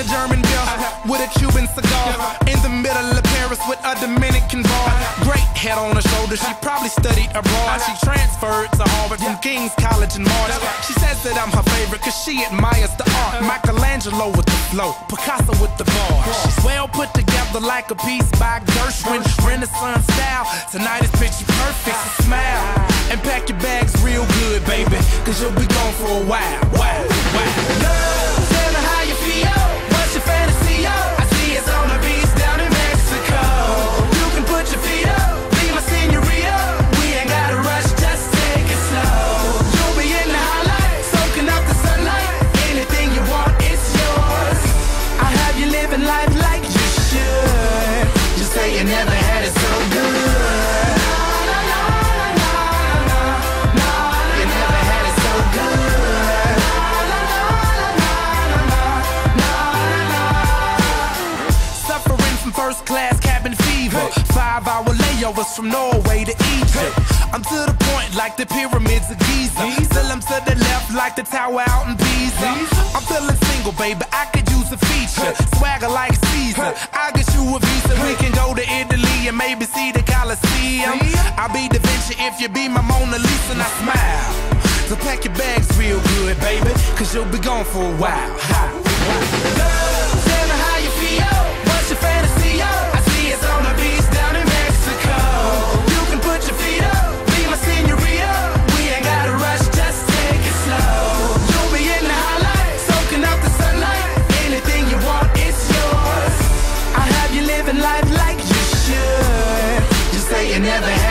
a German beer with a Cuban cigar. In the middle of Paris with a Dominican bar. Great head on her shoulder, she probably studied abroad. She transferred to Harvard from King's College in March. She says that I'm her favorite cause she admires the art. Michelangelo with the flow, Picasso with the bars. She's well put together like a piece by Gershwin. Renaissance style, tonight is picture perfect. So smile and pack your bags real good, baby. Cause you'll be gone for a while. Wow. Say you never had it so good. You never had it so good. Suffering from first class cabin fever. Five hour layovers from Norway to Egypt. I'm to the point like the pyramids of Giza. Still I'm to the left like the tower out in Pisa. I'm feeling single, baby. I could use a feature. Swagger like Caesar. I'll get you a visa. We can go to Italy and maybe see the Colosseum. I'll be Da Vinci if you be my Mona Lisa and I smile. So pack your bags real good, baby. Cause you'll be gone for a while. Never had